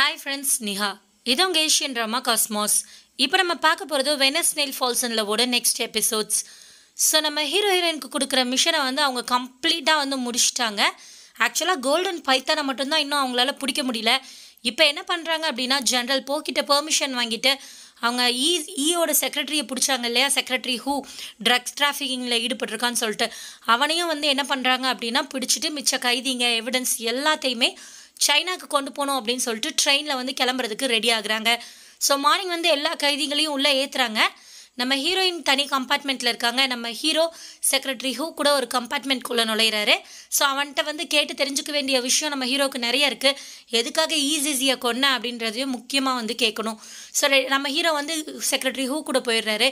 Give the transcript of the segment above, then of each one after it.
Hi friends Niha இது உங்கள் Asian drama cosmos இப்போ நம்ம பார்க்க போகிறது வெனஸ் நெல் ஃபால்சனில் ஓட நெக்ஸ்ட் எபிசோட்ஸ் ஸோ நம்ம ஹீரோ ஹீரோயினுக்கு கொடுக்குற மிஷனை வந்து அவங்க கம்ப்ளீட்டாக வந்து முடிச்சிட்டாங்க. ஆக்சுவலாக கோல்டன் பைத்தானை மட்டும்தான் இன்னும் அவங்களால பிடிக்க முடியல. இப்போ என்ன பண்ணுறாங்க அப்படின்னா ஜென்ரல் போக்கிட்ட பெர்மிஷன் வாங்கிட்டு அவங்க இ ஈயோட செக்ரட்டரியை பிடிச்சாங்க இல்லையா? செக்ரட்டரி ஹூ ட்ரக்ஸ் டிராஃபிக்கிங்கில் ஈடுபட்டிருக்கான்னு சொல்லிட்டு. அவனையும் வந்து என்ன பண்ணுறாங்க அப்படின்னா பிடிச்சிட்டு மிச்ச கைதிங்க எவிடன்ஸ் எல்லாத்தையுமே சைனாக்கு கொண்டு போகணும் அப்படின்னு சொல்லிட்டு ட்ரெயினில் வந்து கிளம்புறதுக்கு ரெடி ஆகுறாங்க. ஸோ மார்னிங் வந்து எல்லா கைதிகளையும் உள்ளே ஏற்றுறாங்க நம்ம ஹீரோயின் தனி கம்பார்ட்மெண்ட்டில் இருக்காங்க. நம்ம ஹீரோ செக்ரட்டரி ஹூ கூட ஒரு கம்பார்ட்மெண்ட்குள்ளே நுழையிறாரு. ஸோ அவன்கிட்ட வந்து கேட்டு தெரிஞ்சுக்க வேண்டிய விஷயம் நம்ம ஹீரோக்கு நிறைய இருக்குது எதுக்காக ஈஸிஸியை கொன்ன அப்படின்றதையும் முக்கியமாக வந்து கேட்கணும். ஸோ நம்ம ஹீரோ வந்து செக்ரட்டரி ஹூ கூட போயிடுறாரு.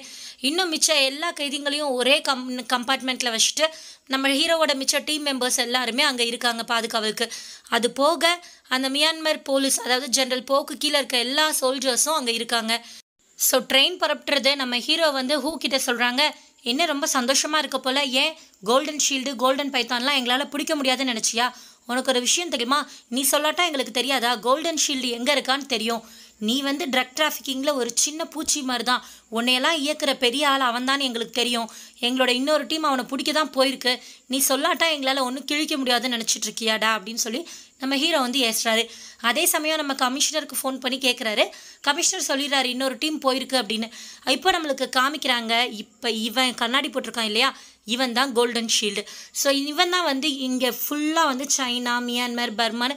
இன்னும் மிச்ச எல்லா கைதிங்களையும் ஒரே கம் கம்பார்ட்மெண்ட்டில் வச்சுட்டு நம்ம ஹீரோவோட மிச்ச டீம் மெம்பர்ஸ் எல்லாருமே அங்கே இருக்காங்க பாதுகாவலுக்கு. அது போக அந்த மியான்மர் போலீஸ் அதாவது ஜென்ரல் போக்கு கீழே இருக்க எல்லா சோல்ஜர்ஸும் அங்கே இருக்காங்க. ஸோ ட்ரெயின் புறப்பட்டுறது நம்ம ஹீரோ வந்து ஹூ கிட்ட சொல்கிறாங்க என்ன ரொம்ப சந்தோஷமாக இருக்க போல்? ஏன் கோல்டன் ஷீல்டு கோல்டன் பைத்தான்லாம் எங்களால் பிடிக்க முடியாதுன்னு நினச்சியா? உனக்கு ஒரு விஷயம் தெரியுமா? நீ சொல்லாட்டா எங்களுக்கு தெரியாதா? கோல்டன் ஷீல்டு எங்கே இருக்கான்னு தெரியும். நீ வந்து ட்ரக் டிராஃபிக்கிங்கில் ஒரு சின்ன பூச்சி மாதிரி தான் உன்னையெல்லாம் இயக்கிற பெரிய ஆள் அவன் தான் எங்களுக்கு தெரியும். எங்களோட இன்னொரு டீம் அவனை பிடிக்க தான் போயிருக்கு. நீ சொல்லாட்டா எங்களால் ஒன்றும் கிழிக்க முடியாதுன்னு நினச்சிட்ருக்கியாடா அப்படின்னு சொல்லி நம்ம ஹீரோ வந்து ஏசுறாரு. அதே சமயம் நம்ம கமிஷனருக்கு ஃபோன் பண்ணி கேட்குறாரு கமிஷனர் சொல்லிடுறாரு இன்னொரு டீம் போயிருக்கு அப்படின்னு. இப்போ நம்மளுக்கு காமிக்கிறாங்க இப்போ இவன் கண்ணாடி போட்டிருக்கான் இல்லையா? இவன் தான் கோல்டன் ஷீல்டு ஸோ இவன் தான் வந்து இங்கே ஃபுல்லாக வந்து சைனா மியான்மர் பர்மான்னு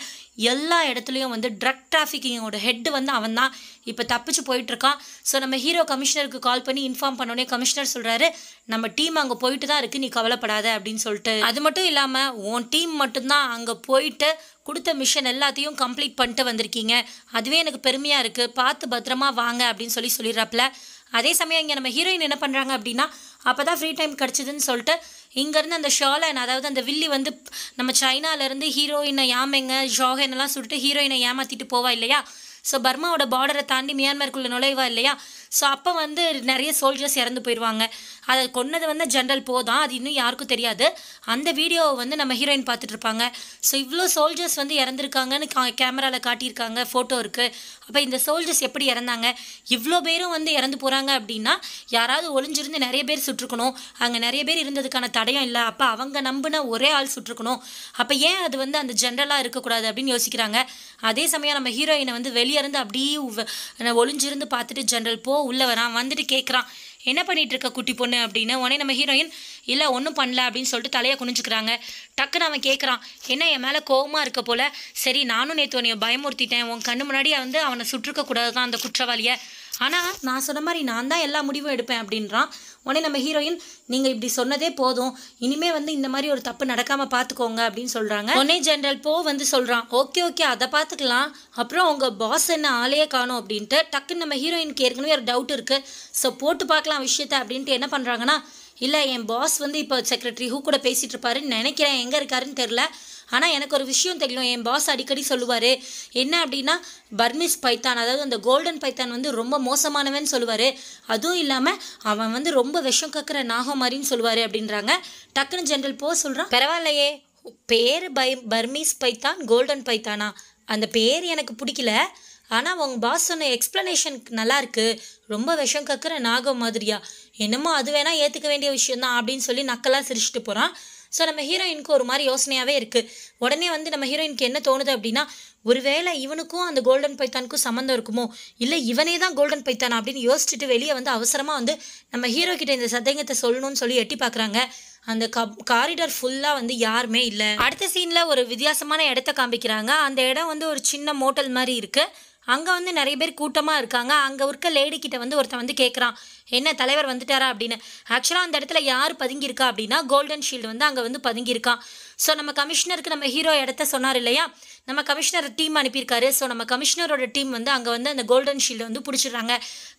எல்லா இடத்துலையும் வந்து ட்ரக் டிராஃபிக்கிங்கோட ஹெட்டு வந்து அவன் தான். இப்போ தப்பிச்சு போயிட்டுருக்கான். ஸோ நம்ம ஹீரோ கமிஷனருக்கு கால் பண்ணி இன்ஃபார்ம் பண்ணோடனே கமிஷனர் சொல்கிறாரு நம்ம டீம் அங்கே போயிட்டு தான் இருக்குது நீ கவலைப்படாத அப்படின்னு சொல்லிட்டு. அது மட்டும் இல்லாமல் உன் டீம் மட்டும்தான் அங்கே போயிட்டு கொடுத்த மிஷன் எல்லாத்தையும் கம்ப்ளீட் பண்ணிட்டு வந்திருக்கீங்க. அதுவே எனக்கு பெருமையாக இருக்குது பார்த்து பத்திரமா வாங்க அப்படின்னு சொல்லி சொல்லிடுறாப்புல. அதே சமயம் இங்கே நம்ம ஹீரோயின் என்ன பண்ணுறாங்க அப்படின்னா அப்போ தான் ஃப்ரீ டைம் கிடச்சிதுன்னு சொல்லிட்டு இங்கேருந்து அந்த ஷாலன் அதாவது அந்த வில்லி வந்து நம்ம சைனாலேருந்து ஹீரோயினை யாமைங்க ஜாகன் எல்லாம் சுட்டுட்டு ஹீரோயினை ஏமாற்றிட்டு போவா இல்லையா? ஸோ பர்மாவோட பார்டரை தாண்டி மியான்மருக்குள்ளே நுழைவா இல்லையா? ஸோ அப்போ வந்து நிறைய சோல்ஜர்ஸ் இறந்து போயிடுவாங்க. அதை கொன்னது வந்து ஜென்ரல் போ தான். அது இன்னும் யாருக்கும் தெரியாது. அந்த வீடியோவை வந்து நம்ம ஹீரோயின் பார்த்துட்டு இருப்பாங்க ஸோ இவ்வளோ சோல்ஜர்ஸ் வந்து இறந்துருக்காங்கன்னு கா கேமராவில் காட்டியிருக்காங்க ஃபோட்டோ இருக்குது அப்போ இந்த சோல்ஜர்ஸ் எப்படி இறந்தாங்க? இவ்வளோ பேரும் வந்து இறந்து போகிறாங்க அப்படின்னா யாராவது ஒளிஞ்சிருந்து நிறைய பேர் சுட்டிருக்கணும். அங்கே நிறைய பேர் இருந்ததுக்கான தடையும் இல்லை. அப்போ அவங்க நம்பின ஒரே ஆள் சுட்டிருக்கணும். அப்போ ஏன் அது வந்து அந்த ஜென்ரலாக இருக்கக்கூடாது அப்படின்னு யோசிக்கிறாங்க. அதே சமயம் நம்ம ஹீரோயினை வந்து வெளியே இருந்து அப்படியே ஒளிஞ்சிருந்து பார்த்துட்டு ஜென்ரல் போ உள்ளே வரான். வந்துட்டு கேட்குறான் என்ன பண்ணிட்டு இருக்க குட்டி பொண்ணு அப்படின்னு? உடனே நம்ம ஹீரோயின் இல்லை ஒன்றும் பண்ணல அப்படின்னு சொல்லிட்டு தலையை குனிஞ்சுக்கிறாங்க. டக்குன்னு அவன் கேட்குறான் என்ன என் மேலே கோபமாக இருக்க போல? சரி நானும் நேற்று உன்னைய பயமுறுத்திட்டேன். உன் கண்ணு முன்னாடி வந்து அவனை சுட்டிருக்க தான் அந்த குற்றவாளியை. ஆனால் நான் சொன்ன மாதிரி நான் தான் எல்லா முடிவும் எடுப்பேன் அப்படின்றான். உடனே நம்ம ஹீரோயின் நீங்கள் இப்படி சொன்னதே போதும். இனிமே வந்து இந்த மாதிரி ஒரு தப்பு நடக்காமல் பார்த்துக்கோங்க அப்படின்னு சொல்கிறாங்க உடனே ஜென்ரல் போ வந்து சொல்கிறான் ஓகே ஓகே அதை பார்த்துக்கலாம் அப்புறம் உங்கள் பாஸ் என்ன ஆளையே காணும் அப்படின்ட்டு டக்குன்னு நம்ம ஹீரோயினுக்கு ஏற்கனவே ஒரு டவுட் இருக்குது ஸோ போட்டு பார்க்கலாம் விஷயத்த அப்படின்ட்டு என்ன பண்ணுறாங்கன்னா இல்லை என் பாஸ் வந்து இப்போ செக்ரட்டரி ஹூ கூட பேசிகிட்டு இருப்பாருன்னு நினைக்கிறேன். எங்கே இருக்காருன்னு தெரில ஆனால் எனக்கு ஒரு விஷயம் தெரியும். என் பாஸ் அடிக்கடி சொல்லுவார் என்ன அப்படின்னா பர்மிஸ் பைத்தான் அதாவது அந்த கோல்டன் பைத்தான் வந்து ரொம்ப மோசமானவன் சொல்லுவார். அதுவும் இல்லாமல் அவன் வந்து ரொம்ப விஷம் கக்கிற நாகம் மாதிரின்னு சொல்லுவார் அப்படின்றாங்க. டக்குன்னு ஜென்ரல் போ சொல்கிறான் பரவாயில்லையே பேர் பை பர்மீஸ் பைத்தான் கோல்டன் பைத்தானா அந்த பேர் எனக்கு பிடிக்கல. ஆனால் அவங்க பாஸ் சொன்ன எக்ஸ்ப்ளனேஷன் நல்லாயிருக்கு ரொம்ப விஷம் கக்கிற நாகம் மாதிரியா? என்னமோ அது வேணால் ஏற்றுக்க வேண்டிய விஷயம் தான் அப்படின்னு சொல்லி நக்கலாக சிரிச்சிட்டு போகிறான் ஸோ நம்ம ஹீரோயினுக்கு ஒரு மாதிரி யோசனையாகவே இருக்குது உடனே வந்து நம்ம ஹீரோயினுக்கு என்ன தோணுது அப்படின்னா ஒருவேளை இவனுக்கும் அந்த கோல்டன் பைத்தானுக்கும் சம்மந்தம் இருக்குமோ இல்லை இவனே தான் கோல்டன் பைத்தான் அப்படின்னு யோசிச்சுட்டு வெளியே வந்து அவசரமாக வந்து நம்ம ஹீரோ கிட்ட இந்த சந்தேகத்தை சொல்லணும்னு சொல்லி எட்டி பார்க்குறாங்க. அந்த கப் காரிடார் ஃபுல்லாக வந்து யாருமே இல்லை. அடுத்த சீனில் ஒரு வித்தியாசமான இடத்த காமிக்கிறாங்க. அந்த இடம் வந்து ஒரு சின்ன மோட்டல் மாதிரி இருக்குது அங்கே வந்து நிறைய பேர் கூட்டமாக இருக்காங்க. அங்கே இருக்க லேடி கிட்ட வந்து ஒருத்தன் வந்து கேட்குறான் என்ன தலைவர் வந்துட்டாரா அப்படின்னு. ஆக்சுவலாக அந்த இடத்துல யார் பதுங்கியிருக்கா அப்படின்னா கோல்டன் ஷீல்டு வந்து அங்கே வந்து பதுங்கியிருக்கான் ஸோ நம்ம கமிஷனருக்கு நம்ம ஹீரோ இடத்த சொன்னார் இல்லையா? நம்ம கமிஷனர் டீம் அனுப்பியிருக்காரு. ஸோ நம்ம கமிஷனரோட டீம் வந்து அங்கே வந்து அந்த கோல்டன் ஷீல்டு வந்து பிடிச்சிடுறாங்க.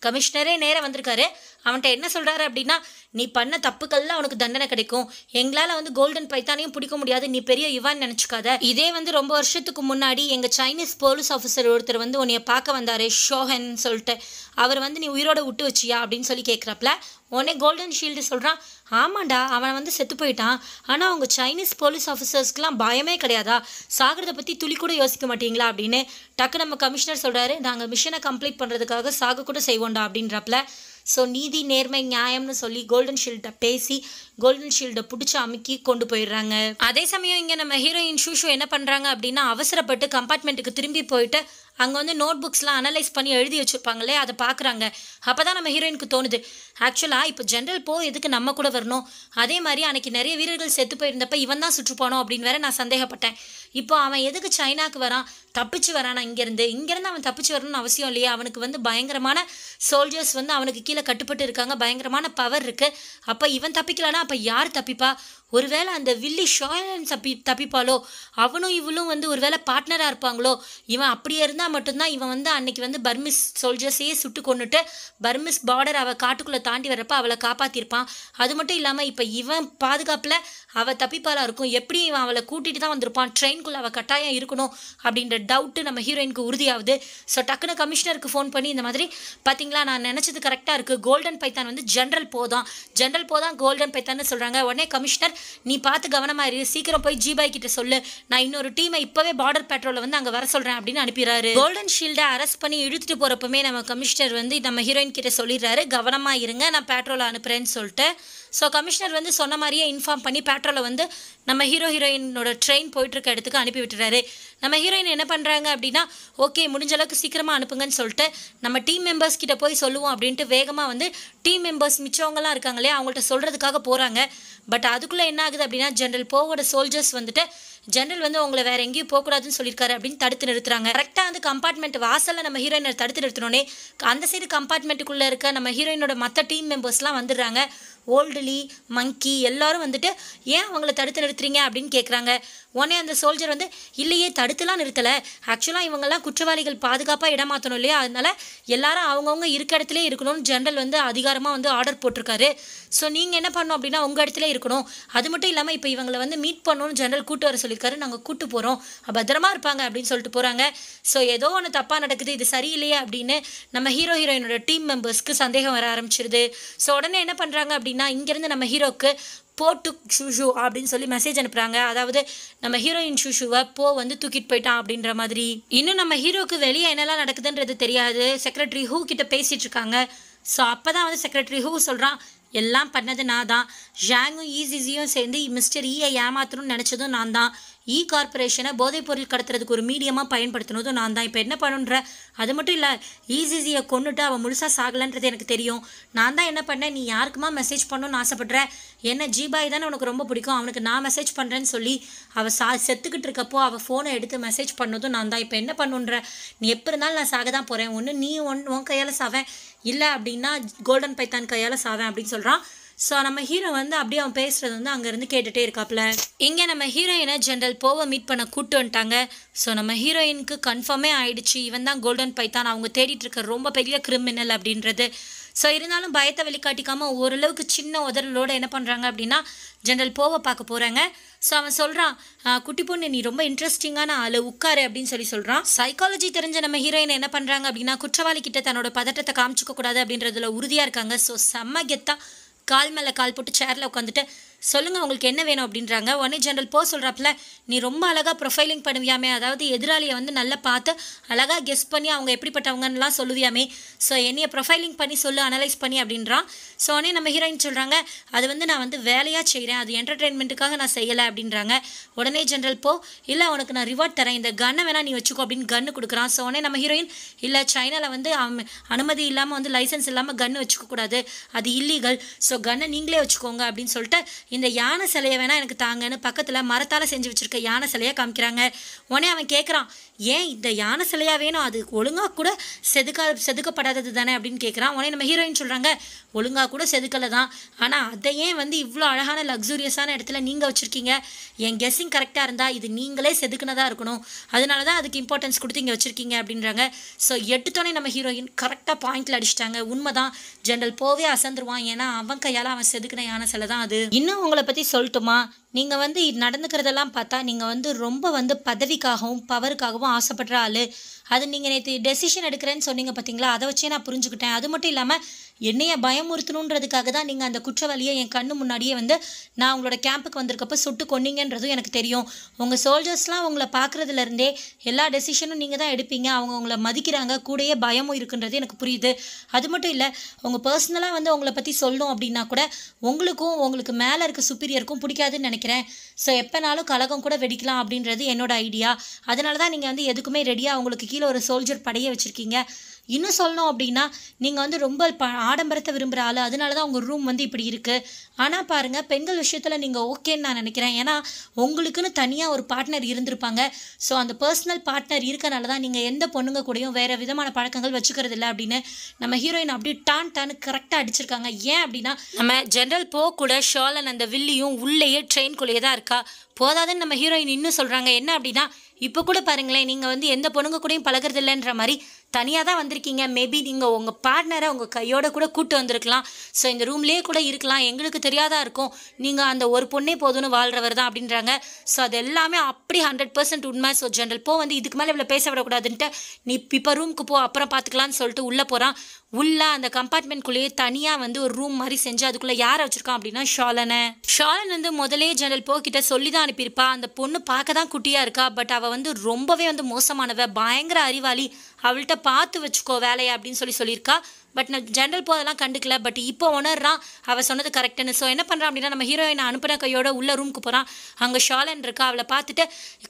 கமிஷனரே நேராக வந்திருக்காரு. அவன்கிட்ட என்ன சொல்கிறாரு அப்படின்னா நீ பண்ண தப்புக்கள்லாம் அவனுக்கு தண்டனை கிடைக்கும். எங்களால் வந்து கோல்டன் பைத்தானையும் பிடிக்க முடியாது. நீ பெரிய இவான்னு நினச்சிக்காத. இதே வந்து ரொம்ப வருஷத்துக்கு முன்னாடி எங்கள் சைனீஸ் போலீஸ் ஆஃபீஸர் ஒருத்தர் வந்து உன்னைய பார்க்க வந்தார் ஷோஹன் சொல்லிட்டு. அவர் வந்து நீ உயிரோட விட்டு வச்சியா? அப்படின்னு சொல்லி கேட்குறப்பல உடனே கோல்டன் ஷீல்டு சொல்கிறான் ஆமாண்டா அவன் வந்து செத்து போயிட்டான். ஆனால் அவங்க சைனீஸ் போலீஸ் ஆஃபீஸர்ஸ்க்கெலாம் பயமே கிடையாதா? சாகிறத பற்றி துளி கூட யோசிக்க மாட்டீங்களா? அப்படின்னு டக்கு நம்ம கமிஷனர் சொல்கிறாரு நாங்கள் மிஷனை கம்ப்ளீட் பண்ணுறதுக்காக சாக கூட செய்வோண்டா அப்படின்றப்பல ஸோ நீதி நேர்மை நியாயம்னு சொல்லி கோல்டன் ஷீல்ட பேசி கோல்டன் ஷீல்டை பிடிச்சி அமுக்கி கொண்டு போயிடுறாங்க. அதே சமயம் இங்கே நம்ம ஹீரோயின் ஷூஷு என்ன பண்ணுறாங்க அப்படின்னா அவசரப்பட்டு கம்பார்ட்மெண்ட்டுக்கு திரும்பி போயிட்டு அங்கே வந்து நோட் புக்ஸ்லாம் அனலைஸ் பண்ணி எழுதி வச்சுருப்பாங்களே அதை பார்க்குறாங்க அப்போ தான் நம்ம ஹீரோயினுக்கு தோணுது. ஆக்சுவலாக இப்போ ஜென்ரல் போ எதுக்கு நம்ம கூட வரணும்? அதே மாதிரி அன்னைக்கு நிறைய வீரர்கள் செத்து போயிருந்தப்ப இவன் தான் சுற்றுப்போனோம் அப்படின்னு வேற நான் சந்தேகப்பட்டேன். இப்போ அவன் எதுக்கு சைனாக்கு வரான்? தப்பிச்சு வரானா இங்கேருந்து? இங்கேருந்து அவன் தப்பிச்சு வரணும்னு அவசியம் இல்லையா. அவனுக்கு வந்து பயங்கரமான சோல்ஜர்ஸ் வந்து அவனுக்கு கீழே கட்டுப்பட்டு இருக்காங்க. பயங்கரமான பவர் இருக்குது அப்போ இவன் தப்பிக்கலனா அப்போ யார் தப்பிப்பா? ஒருவேளை அந்த வில்லி ஷாயன் தப்பி தப்பிப்பாளோ? அவனும் இவளும் வந்து ஒருவேளை பார்ட்னராக இருப்பாங்களோ? இவன் அப்படியே இருந்தால் மட்டும்தான் இவன் வந்து அன்னைக்கு வந்து பர்மிஸ் சோல்ஜர்ஸையே சுட்டு கொண்டுட்டு பர்மிஸ் பார்டர் அவள் காட்டுக்குள்ளே தாண்டி வரப்ப அவளை காப்பாற்றிருப்பான் அது மட்டும் இல்லாமல் இப்போ இவன் பாதுகாப்பில் அவள் தப்பிப்பாளாக இருக்கும். எப்படி இவன் அவளை கூட்டிகிட்டு தான் வந்திருப்பான்? ட்ரெயின்குள்ளே அவள் கட்டாயம் இருக்கணும் அப்படின்ற டவுட்டு நம்ம ஹீரோயினுக்கு உறுதியாகுது. ஸோ டக்குன்னு கமிஷனருக்கு ஃபோன் பண்ணி இந்த மாதிரி பார்த்தீங்களா நான் நினச்சது கரெக்டாக இருக்குது கோல்டன் பைத்தான் வந்து ஜென்ரல் போதான். ஜென்ரல் போதான் கோல்டன் பைத்தான்னு சொல்கிறாங்க உடனே கமிஷனர் நீ பார்த்து கவனமாக இரு. சீக்கிரம் போய் ஜிபாய் கிட்ட சொல்லு. நான் இன்னொரு டீமை இப்போவே பார்டர் பெட்ரோலில் வந்து அங்கே வர சொல்கிறேன் அப்படின்னு அனுப்பிடுறாரு. கோல்டன் ஷீல்டை அரெஸ்ட் பண்ணி இழுத்துட்டு போகிறப்பமே நம்ம கமிஷனர் வந்து நம்ம ஹீரோயின் கிட்ட சொல்லிடுறாரு. கவனமாக இருங்க நான் பெட்ரோலை அனுப்புகிறேன்னு சொல்லிட்டு ஸோ கமிஷனர் வந்து சொன்ன மாதிரியே இன்ஃபார்ம் பண்ணி பேட்ரோலை வந்து நம்ம ஹீரோ ஹீரோயினோட ட்ரெயின் போயிட்டுருக்க இடத்துக்கு அனுப்பி விட்டுறாரு. நம்ம ஹீரோயின் என்ன பண்ணுறாங்க அப்படின்னா ஓகே முடிஞ்ச அளவுக்கு சீக்கிரமாக அனுப்புங்கன்னு சொல்லிட்டு நம்ம டீம் மெம்பர்ஸ் கிட்ட போய் சொல்லுவோம் அப்படின்ட்டு வேகமாக வந்து டீம் மெம்பர்ஸ் மிச்சவங்கலாம் இருக்காங்களே அவங்கள்ட்ட சொல்கிறதுக்காக போகிறாங்க பட் அதுக்குள்ளே என்ன ஆகுது அப்படின்னா ஜென்ரல் போவோட சோல்ஜர்ஸ் வந்துட்டு ஜென்ரல் வந்து உங்களை வேற எங்கேயும் போகக்கூடாதுன்னு சொல்லியிருக்காரு அப்படின்னு தடுத்து நிறுத்துறாங்க. கரெக்டாக வந்து கம்பார்ட்மெண்ட் வாசலில் நம்ம ஹீரோயினை தடுத்து நிறுத்தினோடனே அந்த சைடு கம்பார்ட்மெண்ட்டுக்குள்ளே இருக்க நம்ம ஹீரோயினோட மற்ற டீம் மெம்பர்ஸ்லாம் வந்துடுறாங்க. ஓல்டுலி மங்கி எல்லாரும் வந்துட்டு ஏன் அவங்கள தடுத்து நிறுத்துறீங்க? அப்படின்னு கேட்குறாங்க உடனே அந்த சோல்ஜர் வந்து இல்லையே தடுத்துலாம் நிறுத்தலை. ஆக்சுவலாக இவங்கெல்லாம் குற்றவாளிகள் பாதுகாப்பாக இடமாற்றணும் இல்லையா? அதனால எல்லாரும் அவங்கவுங்க இருக்க இடத்துலேயே இருக்கணும்னு ஜென்ரல் வந்து அதிகாரமாக வந்து ஆர்டர் போட்டிருக்காரு. ஸோ நீங்கள் என்ன பண்ணணும் அப்படின்னா உங்கள் இடத்துல இருக்கணும். அது மட்டும் இல்லாமல் இப்போ இவங்களை வந்து மீட் பண்ணணும்னு ஜென்ரல் கூட்டு வர சொல்லியிருக்காரு. நாங்கள் கூட்டு போகிறோம் பத்திரமா இருப்பாங்க அப்படின்னு சொல்லிட்டு போகிறாங்க ஸோ ஏதோ ஒன்று தப்பாக நடக்குது. இது சரியில்லையே அப்படின்னு நம்ம ஹீரோ ஹீரோயினோட டீம் மெம்பர்ஸ்க்கு சந்தேகம் வர ஆரம்பிச்சிருது. ஸோ உடனே என்ன பண்ணுறாங்க அப்படின்னா இங்கேருந்து நம்ம ஹீரோக்கு போட்டு ஷூஷு அப்படின்னு சொல்லி மெசேஜ் அனுப்புகிறாங்க அதாவது நம்ம ஹீரோயின் ஷூஷுவை போ வந்து தூக்கிட்டு போயிட்டான் அப்படின்ற மாதிரி. இன்னும் நம்ம ஹீரோக்கு வெளியே என்னெல்லாம் நடக்குதுன்றது தெரியாது. செக்ரட்டரி ஹூ கிட்ட பேசிகிட்டு இருக்காங்க. ஸோ அப்போ தான் வந்து செக்ரட்டரி ஹூ சொல்கிறான் எல்லாம் பண்ணது நான் தான் ஜாங்கும் ஈஸிஸியும் சேர்ந்து மிஸ்டர் ஈயை ஏமாத்தணும்னு நினச்சதும் நான் தான் இ கார்பரேஷனை போதைப்பொருள் கடத்துறதுக்கு ஒரு மீடியமாக பயன்படுத்தினதும் நான் தான். இப்போ என்ன பண்ணுன்ற? அது மட்டும் இல்லை ஈஸிஸியை கொண்டுட்டு அவன் முழுசாக சாகலைன்றது எனக்கு தெரியும். நான் தான் என்ன பண்ணேன்? நீ யாருக்குமா மெசேஜ் பண்ணணும்னு ஆசைப்படுற? என்ன ஜிபாய் தானே உனக்கு ரொம்ப பிடிக்கும். அவனுக்கு நான் மெசேஜ் பண்ணுறேன்னு சொல்லி அவள் சா செத்துக்கிட்டு இருக்கப்போ அவள் ஃபோனை எடுத்து மெசேஜ் பண்ணதும் நான் தான். இப்போ என்ன பண்ணுன்ற? நீ எப்போ இருந்தாலும் நான் சாக தான் போகிறேன் ஒன்று நீ ஒன் உன் கையால் சாவேன். இல்லை அப்படின்னா கோல்டன் பைத்தான் கையால் சாவேன் அப்படின்னு சொல்கிறான் ஸோ நம்ம ஹீரோ வந்து அப்படியே அவன் பேசுகிறது வந்து அங்கேருந்து கேட்டுகிட்டே இருக்காப்புல. இங்கே நம்ம ஹீரோயினை ஜென்ரல் போவை மீட் பண்ண கூட்டு வந்துட்டாங்க. ஸோ நம்ம ஹீரோயினுக்கு கன்ஃபார்மே ஆயிடுச்சு. இவன் தான் கோல்டன் பைத்தான் அவங்க தேடிட்டு இருக்க ரொம்ப பெரிய கிரிமினல் அப்படின்றது. ஸோ இருந்தாலும் பயத்தை வெளிக்காட்டிக்காமல் ஓரளவுக்கு சின்ன உதறலோட என்ன பண்ணுறாங்க அப்படின்னா ஜென்ரல் போவை பார்க்க போகிறாங்க ஸோ அவன் சொல்கிறான் குட்டி பொண்ணு நீ ரொம்ப இன்ட்ரெஸ்டிங்கான ஆளு. உட்காரு அப்படின்னு சொல்லி சொல்கிறான் சைக்காலஜி தெரிஞ்ச நம்ம ஹீரோயின் என்ன பண்ணுறாங்க அப்படின்னா குற்றவாளி கிட்ட தன்னோட பதட்டத்தை காமிச்சிக்க கூடாது அப்படின்றதுல உறுதியாக இருக்காங்க. ஸோ செம்ம கெத்தாக கால் மேலே கால் போட்டு சேரில் உட்காந்துட்டு சொல்லுங்கள் உங்களுக்கு என்ன வேணும் அப்படின்றாங்க. உடனே ஜென்ரல் போ சொல்கிறாப்புல நீ ரொம்ப அழகாக ப்ரொஃபைலிங் பண்ணுவியாமே அதாவது எதிராளியை வந்து நல்லா பார்த்து அழகாக கெஸ் பண்ணி அவங்க எப்படிப்பட்டவங்கன்னுலாம் சொல்லுவியாமே. ஸோ என்னைய ப்ரொஃபைலிங் பண்ணி சொல்லு அனலைஸ் பண்ணி அப்படின்றான். ஸோ உடனே நம்ம ஹீரோயின் சொல்கிறாங்க அது வந்து நான் வந்து வேலையாக செய்கிறேன் அது என்டர்டெயின்மெண்ட்டுக்காக நான் செய்யலை அப்படின்றாங்க. உடனே ஜென்ரல் போ இல்லை உனக்கு நான் ரிவார்ட் தரேன் இந்த கன்னை வேணால் நீ வச்சுக்கோ அப்படின்னு கன்று கொடுக்குறான். ஸோ உடனே நம்ம ஹீரோயின் இல்லை சைனாவில் வந்து அனுமதி இல்லாமல் வந்து லைசன்ஸ் இல்லாமல் கன்று வச்சுக்கக்கூடாது அது இல்லீகல் ஸோ கன்னை நீங்களே வச்சுக்கோங்க அப்படின்னு சொல்லிட்டு இந்த யானை சிலையை வேணால் எனக்கு தாங்கன்னு பக்கத்தில் மரத்தால் செஞ்சு வச்சுருக்க யானை சிலையை காமிக்கிறாங்க. உடனே அவன் கேட்குறான் ஏன் இந்த யானை சிலையாக வேணும்? அது ஒழுங்காக கூட செதுக்கா செதுக்கப்படாதது தானே? அப்படின்னு கேட்குறான் உடனே நம்ம ஹீரோயின் சொல்கிறாங்க ஒழுங்காக கூட செதுக்கலை தான். ஆனால் அதை ஏன் வந்து இவ்வளோ அழகான லக்ஸூரியஸான இடத்துல நீங்கள் வச்சுருக்கீங்க? என் கெஸ்ஸிங் கரெக்டாக இருந்தால் இது நீங்களே செதுக்குனதாக இருக்கணும். அதனால தான் அதுக்கு இம்பார்ட்டன்ஸ் கொடுத்து இங்கே வச்சுருக்கீங்க அப்படின்றாங்க. ஸோ எடுத்தோடனே நம்ம ஹீரோயின் கரெக்டாக பாயிண்டில் அடிச்சிட்டாங்க. உண்மைதான். ஜென்ரல் போவே அசந்துருவான். ஏன்னா அவன் கையால் அவன் செதுக்கின யானை சிலை தான் அது. இன்னும் உங்களை பற்றி சொல்லட்டுமா? நீங்கள் வந்து நடந்துக்கிறதெல்லாம் பார்த்தா நீங்கள் வந்து ரொம்ப வந்து பதவிக்காகவும் பவருக்காகவும் ஆசைப்படுற ஆள். அது நீங்கள் நேற்று டெசிஷன் எடுக்கிறேன்னு சொன்னீங்க பார்த்தீங்களா? அதை வச்சே நான் புரிஞ்சுக்கிட்டேன். அது மட்டும் இல்லாமல் என்னைய பயமுறுத்தணுன்றதுக்காக தான் நீங்கள் அந்த குற்றவாளியை என் கண்ணு முன்னாடியே வந்து நான் உங்களோட கேம்புக்கு வந்திருக்கப்ப சுட்டு கொன்னீங்கன்றதும் எனக்கு தெரியும். உங்கள் சோல்ஜர்ஸ்லாம் உங்களை பார்க்குறதுல இருந்தே எல்லா டெசிஷனும் நீங்கள் தான் எடுப்பீங்க. அவங்க உங்களை மதிக்கிறாங்க. கூடயே பயமும் இருக்குன்றது எனக்கு புரியுது. அது மட்டும் இல்லை உங்கள் பர்சனலாக வந்து உங்களை பற்றி சொல்லணும் அப்படின்னா கூட உங்களுக்கும் உங்களுக்கு மேலே இருக்க சுப்பீரியருக்கும் பிடிக்காதுன்னு நினைக்கிறேன். ஸோ எப்போனாலும் கலகம் கூட வெடிக்கலாம் அப்படின்றது என்னோட ஐடியா அதனால தான் நீங்கள் வந்து எதுக்குமே ரெடியாக உங்களுக்கு கீழே ஒரு சோல்ஜர் படையை வச்சுருக்கீங்க. இன்னும் சொல்லணும் அப்படின்னா நீங்கள் வந்து ரொம்ப ப ஆடம்பரத்தை விரும்புகிற ஆள் அதனால தான் உங்கள் ரூம் வந்து இப்படி இருக்குது ஆனால் பாருங்கள் பெண்கள் விஷயத்தில் நீங்கள் ஓகேன்னு நான் நினைக்கிறேன். ஏன்னா உங்களுக்குன்னு தனியாக ஒரு பார்ட்னர் இருந்திருப்பாங்க. ஸோ அந்த பர்சனல் பார்ட்னர் இருக்கனால தான் நீங்கள் எந்த பொண்ணுங்க கூடயும் வேறு விதமான பழக்கங்கள் வச்சுக்கிறது இல்லை அப்படின்னு நம்ம ஹீரோயின் அப்படியே டான் டான்னு கரெக்டாக அடிச்சிருக்காங்க. ஏன் அப்படின்னா நம்ம ஜென்ரல் போ கூட ஷாலன் அந்த வில்லியும் உள்ளேயே ட்ரெயின்குள்ளேயே தான் இருக்கா? போதாதுன்னு நம்ம ஹீரோயின் இன்னும் சொல்கிறாங்க என்ன அப்படின்னா இப்போ கூட பாருங்களேன் நீங்கள் வந்து எந்த பொண்ணுங்க கூடயும் பழகிறது இல்லைன்ற மாதிரி தனியாக தான் வந்திருக்கீங்க மேபி நீங்கள் உங்கள் பார்ட்னரை உங்கள் கையோட கூட கூட்டு வந்திருக்கலாம். ஸோ இந்த ரூம்லேயே கூட இருக்கலாம். எங்களுக்கு தெரியாதா இருக்கும். நீங்கள் அந்த ஒரு பொண்ணே போதும்னு வாழ்கிறவர் தான் அப்படின்றாங்க. ஸோ அது எல்லாமே அப்படி ஹண்ட்ரட் பர்சன்ட் உண்மை. ஸோ ஜென்ரல் போ வந்து இதுக்கு மேலே இவ்வளோ பேச விடக்கூடாதுன்ட்டு நீ இப்போ ரூமுக்கு போ அப்புறம் பார்த்துக்கலான்னு சொல்லிட்டு உள்ளே போகிறான் உள்ள அந்த கம்பார்ட்மெண்ட்குள்ளேயே தனியாக வந்து ஒரு ரூம் மாதிரி செஞ்சு அதுக்குள்ளே யாரை வச்சுருக்கான் அப்படின்னா ஷாலனை. ஷாலன் வந்து முதலே ஜெனரல் போ சொல்லி தான் அனுப்பியிருப்பா. அந்த பொண்ணு பார்க்க தான் குட்டியாக இருக்கா. பட் அவள் வந்து ரொம்பவே வந்து மோசமானவ. பயங்கர அறிவாளி. அவள்கிட்ட பார்த்து வச்சுக்கோ வேலையை அப்படின்னு சொல்லி சொல்லியிருக்கா. பட் நான் ஜென்ரல் போதெல்லாம் கண்டுக்கல. பட் இப்போ உணர்றான் அவள் சொன்னது கரெக்டுன்னு ஸோ என்ன பண்ணுறான் அப்படின்னா நம்ம ஹீரோயினை அனுப்பின கையோட உள்ள ரூமுக்கு போகிறான் அங்கே ஷாலன் இருக்கா அவளை பார்த்துட்டு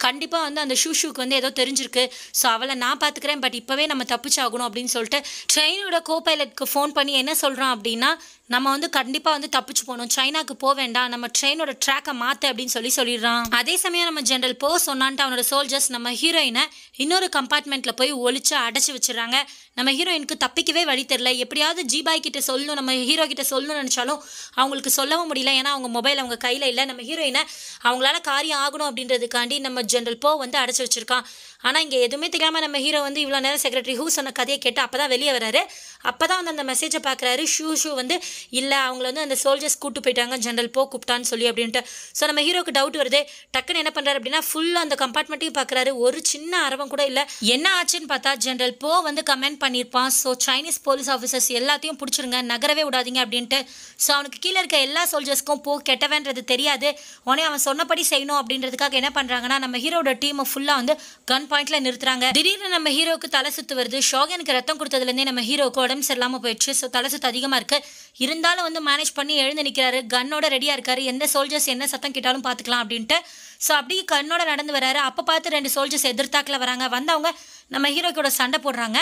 கண்டிப்பாக வந்து அந்த ஷூஷுக்கு வந்து ஏதோ தெரிஞ்சிருக்கு. ஸோ அவளை நான் பார்த்துக்கிறேன். பட் இப்போவே நம்ம தப்பிச்சாகணும் அப்படின்னு சொல்லிட்டு ட்ரெயினோட கோ பைலட்க்கு ஃபோன் பண்ணி என்ன சொல்கிறான் அப்படின்னா நம்ம வந்து கண்டிப்பாக வந்து தப்பிச்சு போகணும். சைனாக்கு போக வேண்டாம். நம்ம ட்ரெயினோட ட்ராக்கை மாற்று அப்படின்னு சொல்லி சொல்லிடுறான். அதே சமயம் நம்ம ஜென்ரல் போ சொன்னான்ட்டு அவனோட சோல்ஜர்ஸ் நம்ம ஹீரோயினை இன்னொரு கம்பார்ட்மெண்ட்டில் போய் ஒழிச்சு அடைச்சி வச்சிடறாங்க. நம்ம ஹீரோயினுக்கு தப்பிக்கவே வழி தெரில எப்படியாவது ஜிபாய் கிட்ட சொல்லணும் நம்ம ஹீரோ கிட்ட சொல்லணும்னு நினச்சாலும் அவங்களுக்கு சொல்லவும் முடியல. ஏன்னா அவங்க மொபைல் அவங்க கையில் இல்லை. நம்ம ஹீரோயினை அவங்களால காரியம் ஆகணும் அப்படின்றதுக்காண்டி நம்ம ஜென்ரல் போ வந்து அடைச்சி வச்சிருக்கான். ஆனால் இங்கே எதுவுமே தெரியாமல் நம்ம ஹீரோ வந்து இவ்வளோ நேரம் செக்ரட்டரி ஹூ சொன்ன கதையை கேட்டு அப்போ தான் வெளியே வராரு. அப்போ தான் வந்து அந்த மெசேஜை பார்க்குறாரு ஷூ ஷூ வந்து இல்லை அவங்கள வந்து அந்த சோல்ஜர்ஸ் கூட்டு போயிட்டாங்க. ஜென்ரல் போ கூப்பிட்டான்னு சொல்லி அப்படின்ட்டு. ஸோ நம்ம ஹீரோக்கு டவுட் வருது. டக்குன்னு என்ன பண்ணுறாரு அப்படின்னா ஃபுல்லாக அந்த கம்பார்ட்மெண்ட்டையும் பார்க்குறாரு ஒரு சின்ன அரவம் கூட இல்லை. என்ன ஆச்சுன்னு பார்த்தா ஜென்ரல் போ வந்து கமெண்ட் பண்ணியிருப்பான். ஸோ சைனீஸ் போலீஸ் ஆஃபீஸர்ஸ் எல்லாத்தையும் பிடிச்சிருங்க நகரவே விடாதீங்க அப்படின்ட்டு. ஸோ அவனுக்கு கீழே இருக்க எல்லா சோல்ஜர்ஸ்க்கும் போ கெட்டவன்றது தெரியாது. உடனே அவன் சொன்னபடி செய்யணும் அப்படின்றதுக்காக என்ன பண்ணுறாங்கன்னா நம்ம ஹீரோட டீமை ஃபுல்லாக வந்து கன் பாயிண்ட்ல நிறுத்துறாங்க. திடீர்னு நம்ம ஹீரோக்கு தலை சுத்து வருது. ஷோகனுக்கு ரத்தம் கொடுத்ததுலேருந்தே நம்ம ஹீரோக்கு உடம்பு சரியில்லாமல் போயிடுச்சு. ஸோ தலை சுத்து அதிகமாக இருக்கு. இருந்தாலும் வந்து மேனேஜ் பண்ணி எழுந்து நிற்கிறாரு கன்னோட ரெடியாக இருக்காரு. எந்த சோல்ஜர்ஸ் என்ன சத்தம் கேட்டாலும் பார்த்துக்கலாம் அப்படின்ட்டு. ஸோ அப்படியே கண்ணோட நடந்து வராரு. அப்போ பார்த்து ரெண்டு சோல்ஜர்ஸ் எதிர்த்தாக்கில் வராங்க. வந்தவங்க நம்ம ஹீரோக்கோட சண்டை போடுறாங்க.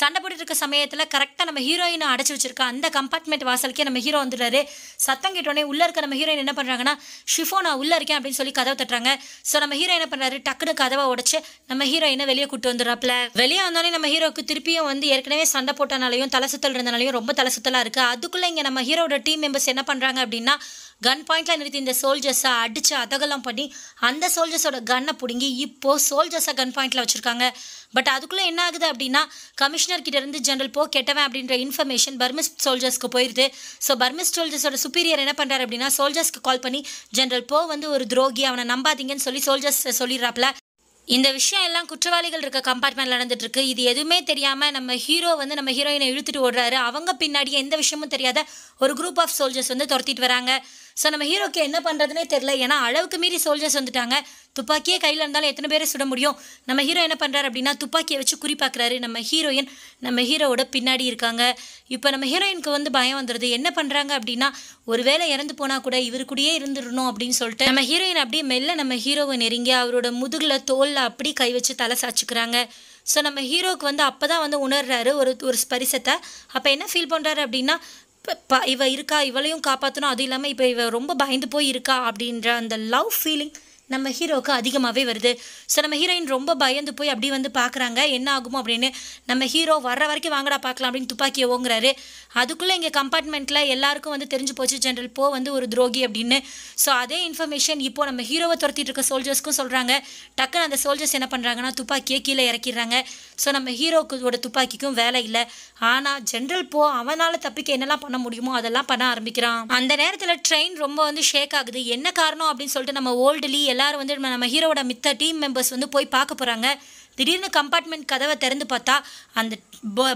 சண்டை போட்டுட்டு இருக்க சமயத்தில் கரெக்டாக நம்ம ஹீரோயினை அடைச்சி வச்சிருக்க அந்த கம்பார்ட்மெண்ட் வாசலுக்கே நம்ம ஹீரோ வந்துடுறாரு. சத்தம் கேட்டோடனே உள்ளே இருக்க நம்ம ஹீரோயின் என்ன பண்ணுறாங்கன்னா ஷிஃபோ நான் உள்ளே இருக்கேன் அப்படின்னு சொல்லி கதவை தட்டுறாங்க. ஸோ நம்ம ஹீரோ என்ன பண்ணுறாரு டக்குனு கதவை உடச்சு நம்ம ஹீரோயினை வெளியே கூட்டு வந்துடுறாப்ல வெளியே வந்தோடனே நம்ம ஹீரோக்கு திருப்பியும் வந்து ஏற்கனவே சண்டை போட்டனாலையும் தலை சுத்தல் இருந்தனாலையும் ரொம்ப தலை சுத்தலாக இருக்குது அதுக்குள்ளே இங்கே நம்ம ஹீரோட டீம் மெம்பர்ஸ் என்ன பண்ணுறாங்க அப்படின்னா கன் பாயிண்ட்ல நிறுத்தி இந்த சோல்ஜர்ஸை அடிச்சு அதகலம் பண்ணி அந்த சோல்ஜர்ஸோட கன்னை பிடுங்கி இப்போ சோல்ஜர்ஸை கன் பாயிண்ட்ல வச்சிருக்காங்க. பட் அதுக்குள்ளே என்ன ஆகுது அப்படின்னா கமிஷனர் கிட்ட இருந்து ஜெனரல் போ கெட்டவன் அப்படின்ற இன்ஃபர்மேஷன் பர்மிஸ் சோல்ஜர்ஸ்க்கு போயிருது. ஸோ பர்மிஸ் சோல்ஜர்ஸோட சுப்பீரியர் என்ன பண்ணுறாரு அப்படின்னா சோல்ஜர்ஸ்க்கு கால் பண்ணி ஜெனரல் போ வந்து ஒரு துரோகி அவனை நம்பாதீங்கன்னு சொல்லி சோல்ஜர்ஸ் சொல்லிடுறாப்ல. இந்த விஷயம் எல்லாம் குற்றவாளிகள் இருக்க கம்பார்ட்மெண்ட்ல நடந்துட்டு இருக்கு இது எதுவுமே தெரியாம நம்ம ஹீரோ வந்து நம்ம ஹீரோயினை இழுத்துட்டு ஓடுறாரு. அவங்க பின்னாடி எந்த விஷயமும் தெரியாத ஒரு குரூப் ஆஃப் சோல்ஜர்ஸ் வந்து துரத்திட்டு வராங்க. ஸோ நம்ம ஹீரோக்கு என்ன பண்ணுறதுனே தெரில ஏன்னா அளவுக்கு மீறி சோல்ஜர்ஸ் வந்துட்டாங்க. துப்பாக்கியே கையில் இருந்தாலும் எத்தனை பேரை சுட முடியும்? நம்ம ஹீரோ என்ன பண்ணுறாரு அப்படின்னா துப்பாக்கியை வச்சு குறிப்பாக்குறாரு நம்ம ஹீரோயின் நம்ம ஹீரோவோட பின்னாடி இருக்காங்க. இப்போ நம்ம ஹீரோயினுக்கு வந்து பயம் வந்துடுது என்ன பண்ணுறாங்க அப்படின்னா ஒருவேளை இறந்து போனால் கூட இவர் கூடயே இருந்துடணும் அப்படின்னு சொல்லிட்டு நம்ம ஹீரோயின் அப்படியே மெல்ல நம்ம ஹீரோவை நெருங்கி அவரோட முதுகில் தோல் தோலில் அப்படி கை வச்சு தலை சாச்சுக்கிறாங்க ஸோ நம்ம ஹீரோவுக்கு வந்து அப்போ தான் வந்து உணர்றாரு ஒரு ஒரு ஸ்பரிசத்தை. அப்போ என்ன ஃபீல் பண்ணுறாரு அப்படின்னா இப்போ இவ இருக்கா இவளையும் காப்பாற்றணும் அதுவும் இல்லாமல் இப்போ இவ ரொம்ப பயந்து போய் இருக்கா அப்படின்ற அந்த லவ் ஃபீலிங் நம்ம ஹீரோவுக்கு அதிகமாகவே வருது. ஸோ நம்ம ஹீரோயின் ரொம்ப பயந்து போய் அப்படி வந்து பார்க்குறாங்க என்ன ஆகுமோ அப்படின்னு நம்ம ஹீரோ வர்ற வரைக்கும் வாங்கடா பார்க்கலாம் அப்படின்னு துப்பாக்கியை ஓங்குறாரு அதுக்குள்ளே இங்கே கம்பார்ட்மெண்ட்டில் எல்லாருக்கும் வந்து தெரிஞ்சு போச்சு ஜென்ரல் போ வந்து ஒரு துரோகி அப்படின்னு. ஸோ அதே இன்ஃபர்மேஷன் இப்போ நம்ம ஹீரோவை துரத்திட்டு இருக்க சோல்ஜர்ஸ்க்கும் சொல்கிறாங்க டக்குன்னு அந்த சோல்ஜர்ஸ் என்ன பண்ணுறாங்கன்னா துப்பாக்கியை கீழே இறக்கிடுறாங்க. ஸோ நம்ம ஹீரோக்கோட துப்பாக்கிக்கும் வேலை இல்லை. ஆனால் ஜென்ரல் போ அவனால் தப்பிக்க என்னெல்லாம் பண்ண முடியுமோ அதெல்லாம் பண்ண ஆரம்பிக்கிறான். அந்த நேரத்தில் ட்ரெயின் ரொம்ப வந்து ஷேக் ஆகுது. என்ன காரணம் அப்படின்னு சொல்லிட்டு நம்ம ஓல்டுலி எல்லாரும் வந்து நம்ம ஹீரோவோட மித்த டீம் மெம்பர்ஸ் வந்து போய் பார்க்க போகிறாங்க திடீர்னு கம்பார்ட்மெண்ட் கதவை திறந்து பார்த்தா அந்த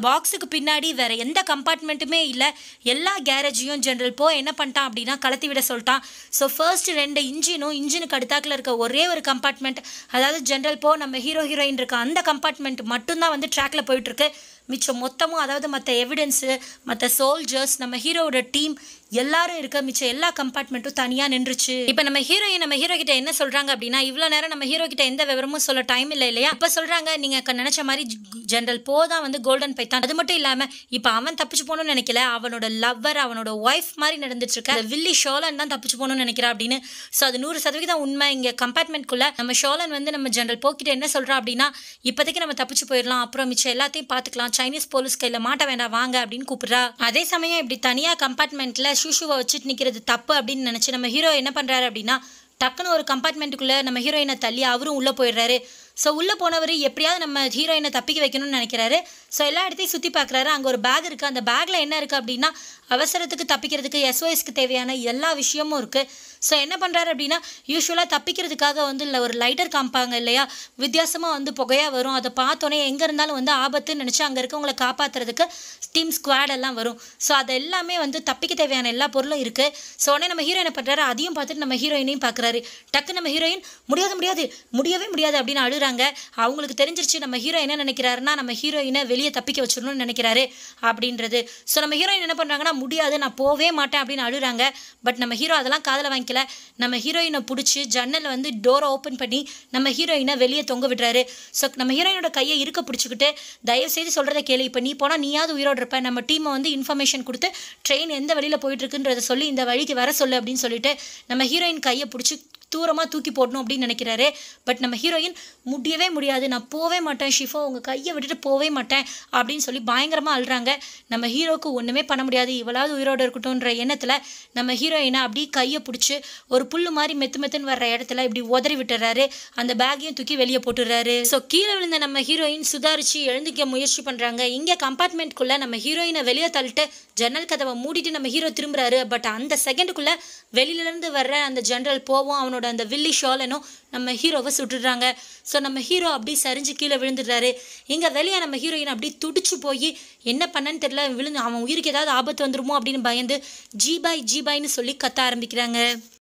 பாக்ஸுக்கு பின்னாடி வேற எந்த கம்பார்ட்மெண்ட்டுமே இல்லை. எல்லா கேரேஜையும் ஜென்ரல் போ என்ன பண்ணிட்டான் அப்படின்னா கலத்தி விட சொல்லிட்டான். ஸோ ஃபர்ஸ்ட் ரெண்டு இன்ஜினும் இன்ஜினுக்கு அடுத்தாக்கில் இருக்க ஒரே ஒரு கம்பார்ட்மெண்ட் அதாவது ஜென்ரல் போ நம்ம ஹீரோ ஹீரோயின் இருக்க அந்த கம்பார்ட்மெண்ட் மட்டும்தான் வந்து ட்ராக்ல போயிட்டு இருக்கு. மிச்சம் மொத்தமும் அதாவது மற்ற எவிடன்ஸு மற்ற சோல்ஜர்ஸ் நம்ம ஹீரோவோட டீம் எல்லாரும் இருக்க மிச்சம் எல்லா கம்பார்ட்மெண்ட்டும் தனியாக நின்றுச்சு. இப்போ நம்ம ஹீரோயின் நம்ம ஹீரோ கிட்ட என்ன சொல்கிறாங்க அப்படின்னா இவ்வளோ நேரம் நம்ம ஹீரோ கிட்ட எந்த விவரமும் சொல்ல டைம் இல்லை இல்லையா? இப்போ சொல்கிறாங்க நீங்கள் நினச்ச மாதிரி ஜென்ரல் போ தான் வந்து கோல்டன் பைத்தான் அது மட்டும் இல்லாமல் இப்போ அவன் தப்பிச்சு போகணும்னு நினைக்கல அவனோட லவ்வர் அவனோட ஒய்ஃப் மாதிரி நடந்துட்டு இருக்க வில்லி ஷோலன் தான் தப்பிச்சு போகணும்னு நினைக்கிறா அப்படின்னு. ஸோ அது நூறு சதவீதம் உண்மை. இங்கே கம்பார்ட்மெண்ட்குள்ள நம்ம ஷோலன் வந்து நம்ம ஜென்ரல் போக்கிட்ட என்ன சொல்கிறான் அப்படின்னா இப்போதைக்கு நம்ம தப்பிச்சு போயிடலாம் அப்புறம் மிச்சம் எல்லாத்தையும் பார்த்துக்கலாம் சைனீஸ் போலீஸ் கையில் மாட்ட வேண்டாம் வாங்க அப்படின்னு கூப்பிடுறா. அதே சமயம் இப்படி தனியாக கம்பார்ட்மெண்ட்டில் ஷூஷுவை வச்சுட்டு நிற்கிறது தப்பு அப்படின்னு நினச்சி நம்ம ஹீரோ என்ன பண்ணுறாரு அப்படின்னா டக்குன்னு ஒரு கம்பார்ட்மெண்ட்டுக்குள்ளே நம்ம ஹீரோயினை தள்ளி அவரும் உள்ளே போயிடுறாரு. ஸோ உள்ளே போனவர் எப்படியாவது நம்ம ஹீரோயினை தப்பிக்க வைக்கணும்னு நினைக்கிறாரு. ஸோ எல்லா இடத்தையும் சுற்றி பார்க்குறாரு. அங்கே ஒரு பேக் இருக்குது அந்த பேக்கில் என்ன இருக்குது அப்படின்னா அவசரத்துக்கு தப்பிக்கிறதுக்கு எஸ்ஓஎஸ்க்கு தேவையான எல்லா விஷயமும் இருக்குது ஸோ என்ன பண்ணுறாரு அப்படின்னா யூஸ்வலாக தப்பிக்கிறதுக்காக வந்து இல்லை ஒரு லைட்டர் காமிப்பாங்க இல்லையா? வித்தியாசமாக வந்து புகையாக வரும். அதை பார்த்தோன்னே எங்கே இருந்தாலும் வந்து ஆபத்துன்னு நினச்சி அங்கே இருக்கவங்களை காப்பாற்றுறதுக்கு டீம் ஸ்குவாட் எல்லாம் வரும். ஸோ அது எல்லாமே வந்து தப்பிக்க தேவையான எல்லா பொருளும் இருக்குது ஸோ உடனே நம்ம ஹீரோ என்ன பண்ணுறாரு அதையும் பார்த்துட்டு நம்ம ஹீரோயினையும் பார்க்குறாரு. டக்கு நம்ம ஹீரோயின் முடியாது முடியாது முடியவே முடியாது அப்படின்னு அழுகிறாங்க அழுறாங்க அவங்களுக்கு தெரிஞ்சிருச்சு நம்ம ஹீரோ என்ன நினைக்கிறாருன்னா நம்ம ஹீரோயினை வெளியே தப்பிக்க வச்சிடணும்னு நினைக்கிறாரு அப்படின்றது. ஸோ நம்ம ஹீரோயின் என்ன பண்ணுறாங்கன்னா முடியாது நான் போவே மாட்டேன் அப்படின்னு அழுகிறாங்க பட் நம்ம ஹீரோ அதெல்லாம் காதில் வாங்கிக்கல. நம்ம ஹீரோயினை பிடிச்சி ஜன்னல் வந்து டோரை ஓப்பன் பண்ணி நம்ம ஹீரோயினை வெளியே தொங்க விடுறாரு. ஸோ நம்ம ஹீரோயினோட கையை இருக்க பிடிச்சிக்கிட்டு தயவு செய்து சொல்கிறத கேள்வி இப்போ நீ போனால் நீயாவது உயிரோடு இருப்ப. நம்ம டீமை வந்து இன்ஃபர்மேஷன் கொடுத்து ட்ரெயின் எந்த வழியில் போயிட்டுருக்குன்றதை சொல்லி இந்த வழிக்கு வர சொல்லு அப்படின்னு சொல்லிட்டு நம்ம ஹீரோயின் கையை பிடிச்சி தூரமாக தூக்கி போடணும் அப்படின்னு நினைக்கிறாரு. பட் நம்ம ஹீரோயின் முடியவே முடியாது. நான் போவே மாட்டேன் ஷிஃபோ உங்கள் கையை விட்டுட்டு போவே மாட்டேன் அப்படின்னு சொல்லி பயங்கரமாக அழுறாங்க. நம்ம ஹீரோக்கு ஒன்றுமே பண்ண முடியாது. இவ்வளாவது உயிரோடு இருக்கட்டும்ன்ற எண்ணத்தில் நம்ம ஹீரோயினை அப்படியே கையை பிடிச்சி ஒரு புல் மாதிரி மெத்து மெத்துன்னு வர்ற இடத்துல இப்படி உதறி விட்டுறாரு. அந்த பேக்கையும் தூக்கி வெளியே போட்டுடுறாரு. ஸோ கீழே விழுந்த நம்ம ஹீரோயின் சுதாரிச்சு எழுந்திக்க முயற்சி பண்ணுறாங்க இங்கே கம்பார்ட்மெண்ட்குள்ளே நம்ம ஹீரோயினை வெளியே தள்ளிட்டு ஜன்னல் கதவை மூடிட்டு நம்ம ஹீரோ திரும்புறாரு. பட் அந்த செகண்டுக்குள்ளே வெளியிலேருந்து வர்ற அந்த ஜென்ரல் போவோம் அவனோட அந்த வில்லி ஷாலனும் நம்ம ஹீரோவை சுட்டுடுறாங்க ஸோ நம்ம ஹீரோ அப்படியே சரிஞ்சு கீழே விழுந்துடுறாரு. இங்கே வெளியே நம்ம ஹீரோயின் அப்படியே துடிச்சு போய் என்ன பண்ணன்னு தெரியல விழுந்து அவன் உயிருக்கு ஏதாவது ஆபத்து வந்துருமோ அப்படின்னு பயந்து ஜி பாய் ஜி பாய்னு சொல்லி கத்த ஆரம்பிக்கிறாங்க.